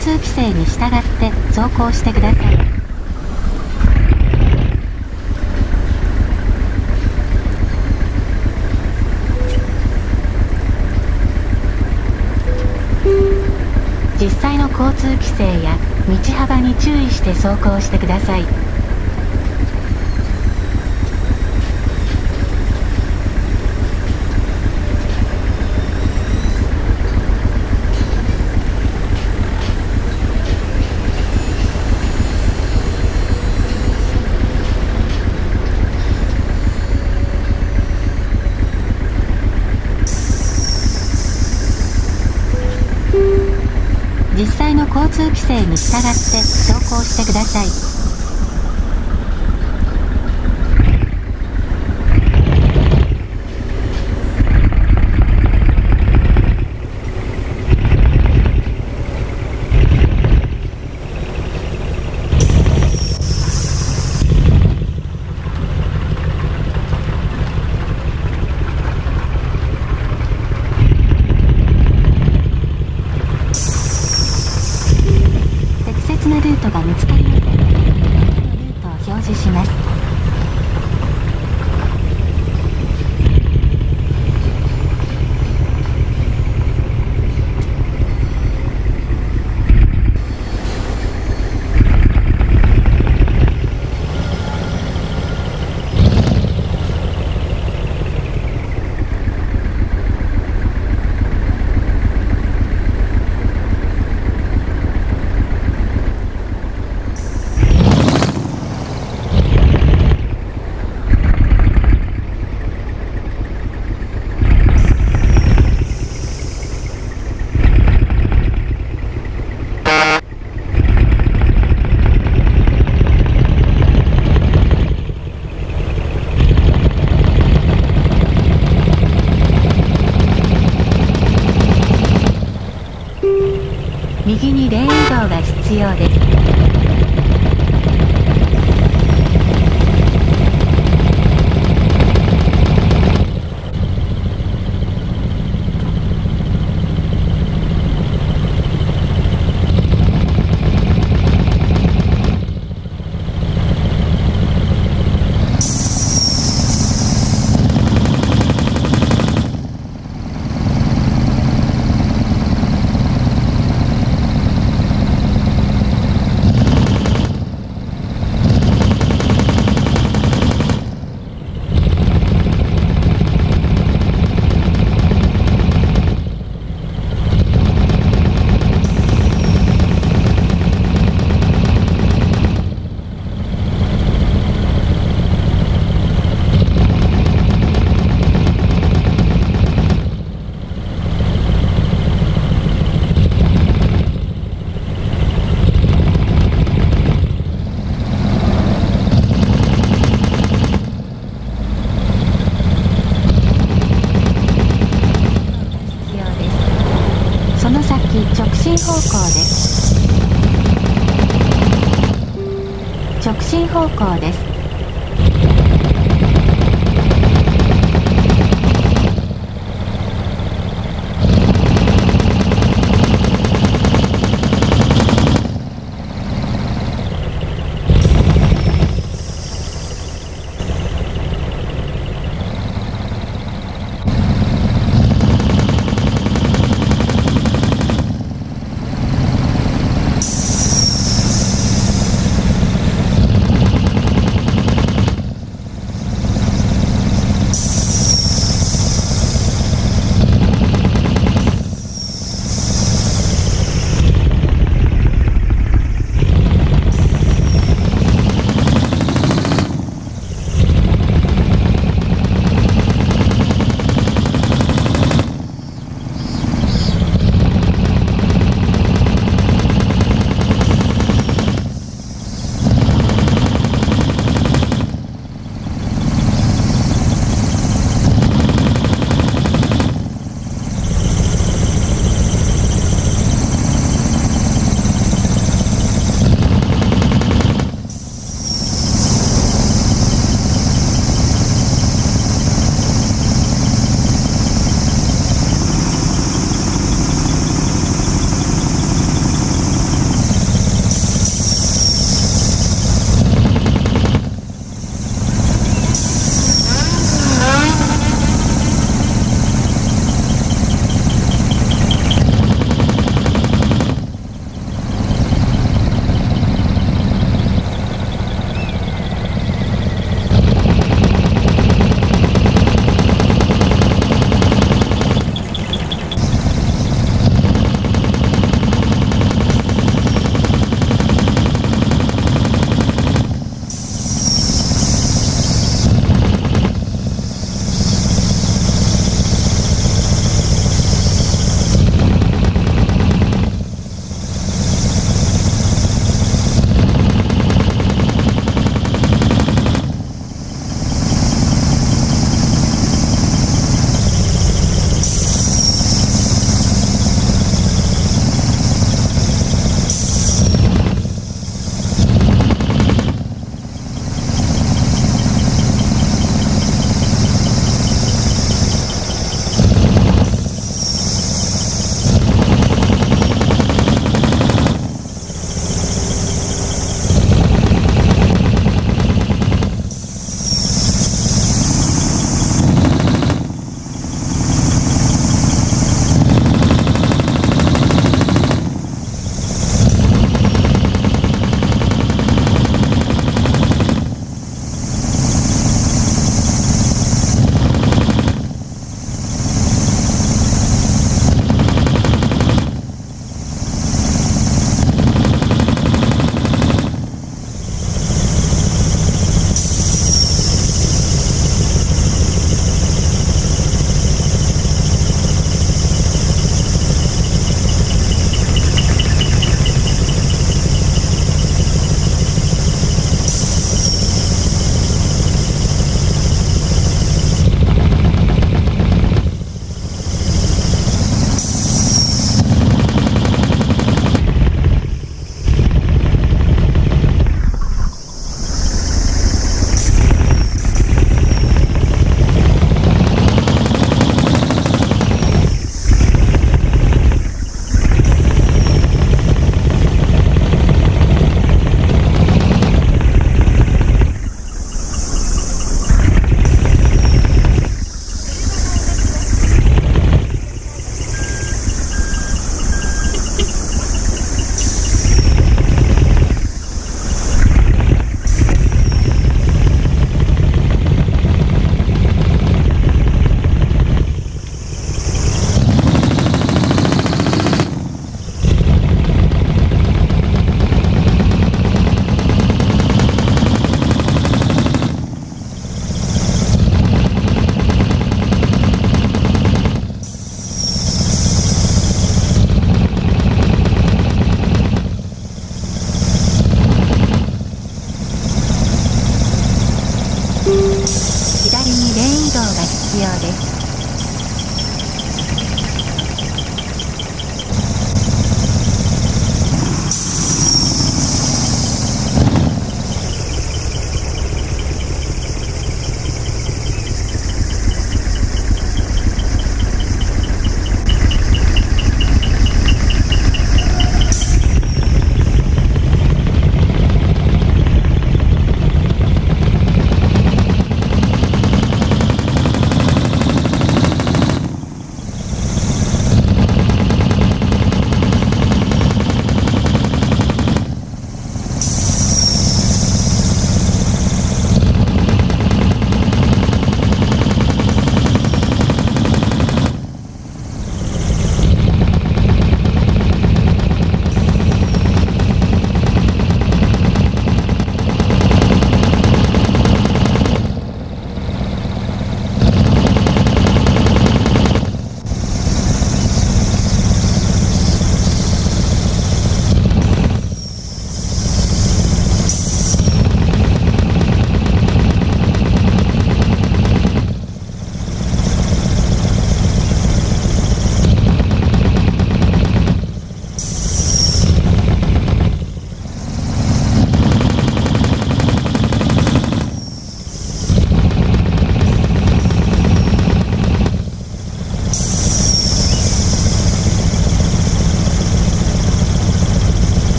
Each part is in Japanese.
通規制に従って走行してください。実際の交通規制や道幅に注意して走行してください実際の交通規制に従って走行して方向です。必要で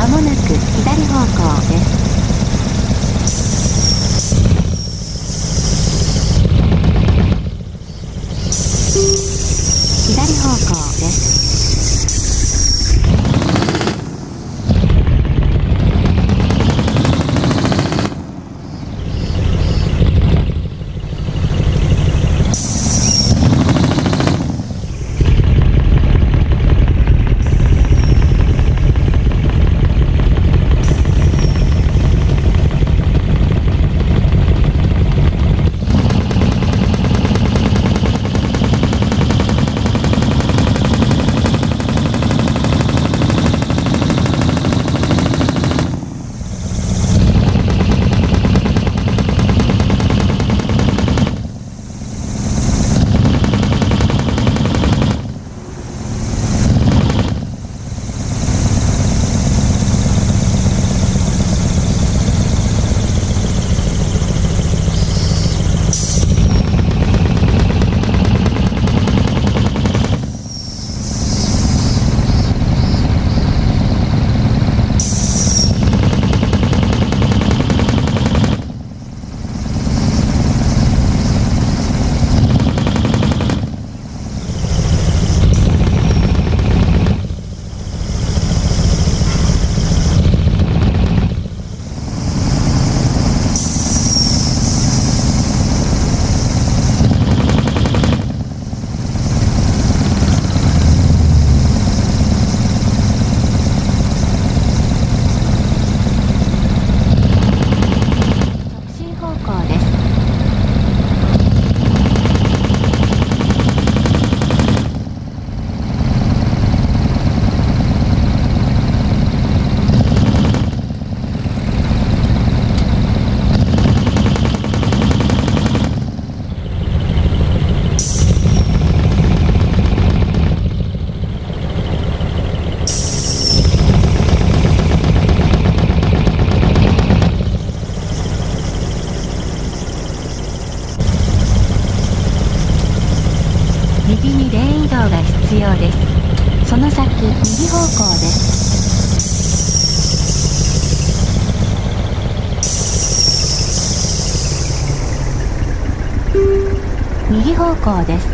まもなく左方向です。右方向です。右方向です。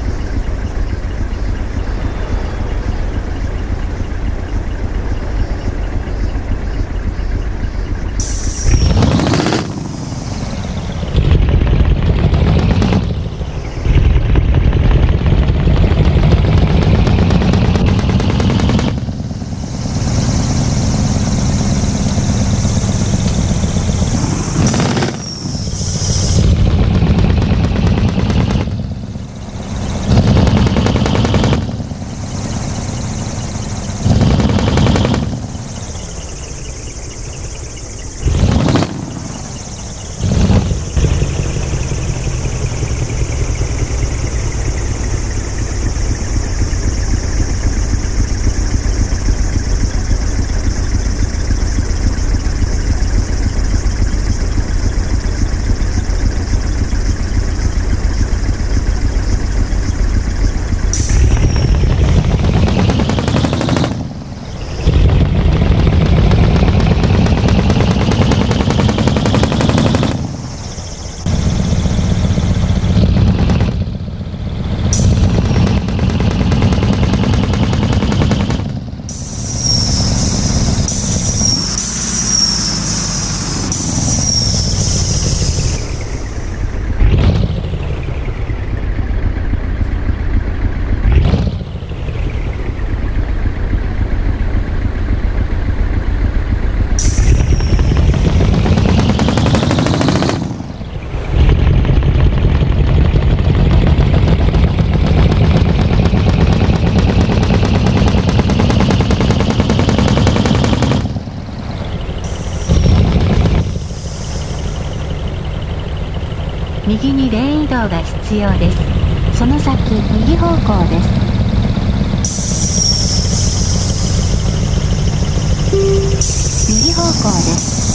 右にレーン移動が必要です。その先右方向です。右方向です。